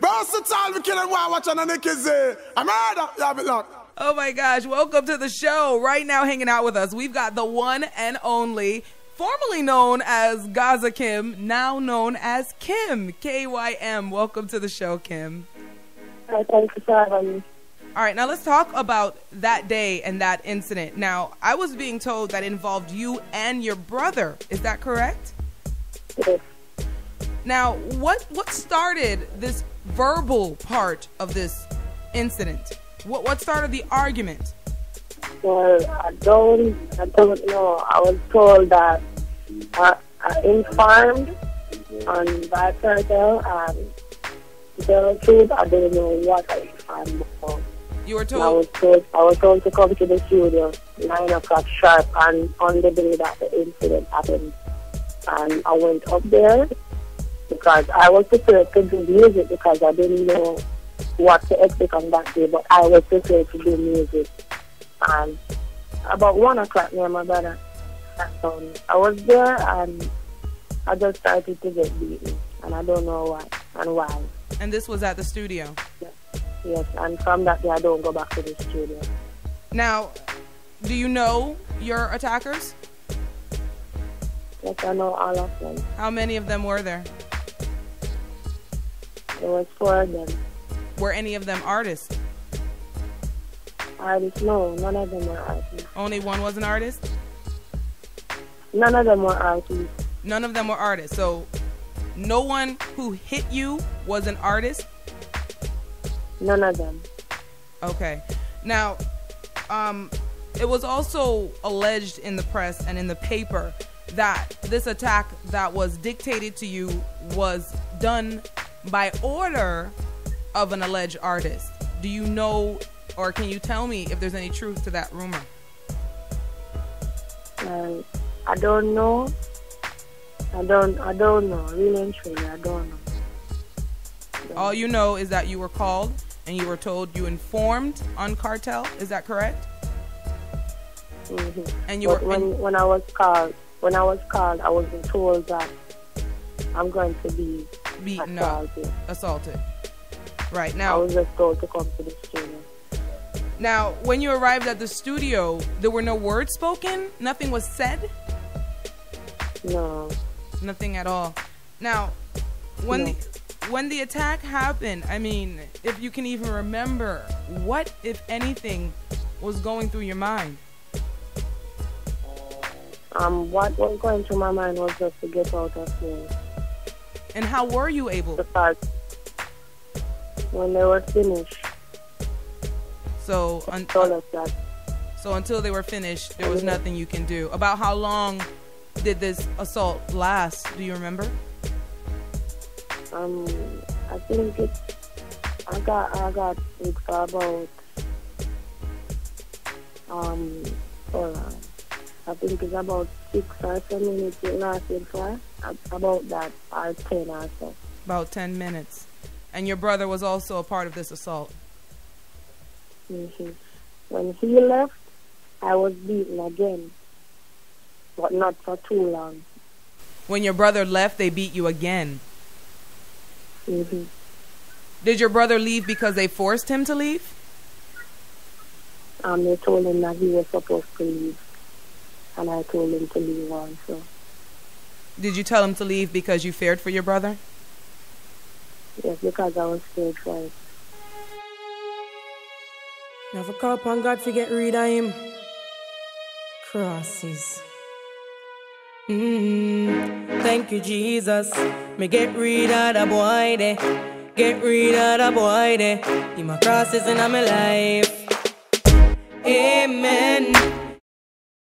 Versatile, we kill them while watching the Nikki Z. I'm murder. Yeah, but look. Oh my gosh, welcome to the show. Right now, hanging out with us, we've got the one and only, formerly known as Gaza Kim, now known as Kim, KYM. Welcome to the show, Kim. Hi, thank you for having me. All right, now let's talk about that day and that incident. Now, I was being told that involved you and your brother. Is that correct? Yes. Now, what what started this verbal part of this incident? What what started the argument? Well, I don't, I don't know. I was told that I, I informed on Vybz Kartel and the truth, I didn't know what I informed about. You were told. I was told I was told to come to the studio nine o'clock sharp and on the day that the incident happened. And I went up there because I was prepared to do music because I didn't know what to expect on that day, but I was prepared to do music. And about one o'clock me and my brother sat down. Um, I was there and I just started to get beaten and I don't know why and why. and this was at the studio. Yes, and from that day I don't go back to the studio. Now, do you know your attackers? Yes, I know all of them. How many of them were there? There was four of them. Were any of them artists? Artists, no, none of them were artists. Only one was an artist? None of them were artists. None of them were artists. So, no one who hit you was an artist? None of them. Okay. Now, um, it was also alleged in the press and in the paper that this attack that was dictated to you was done by order of an alleged artist. Do you know or can you tell me if there's any truth to that rumor? Uh, I don't know. I don't. I don't know. Really and truly, I don't know. All you know is that you were called and you were told you informed on Kartel. Is that correct? hmm And you But were when when I was called, when I was called, I was told that I'm going to be beaten up, assaulted. assaulted. Right now. I was just told to come to the studio. Now, when you arrived at the studio, there were no words spoken. Nothing was said. No, Nothing at all. Now, when No. the when the attack happened, I mean, if you can even remember, what, if anything, was going through your mind? um, what was going through my mind was just to get out of here. And how were you able? Because when they were finished, So, un- that so until they were finished, there was nothing you can do. About how long did this assault last? Do you remember? um, I think it. I got I got it for about um, hold on. I think it's about six or seven minutes it lasted for. About that, or ten or so. About 10 minutes. And your brother was also a part of this assault. Mhm. When he left, I was beaten again, but not for too long. When your brother left, they beat you again. hmm Did your brother leave because they forced him to leave? Um, they told him that he was supposed to leave, and I told him to leave also. Did you tell him to leave because you feared for your brother? Yes, because I was scared for it. Never call upon God to get rid of him. Crosses. Mm, thank you, Jesus. Me get rid of the boy there. Get rid of the boy there. He my crosses in my life. Amen.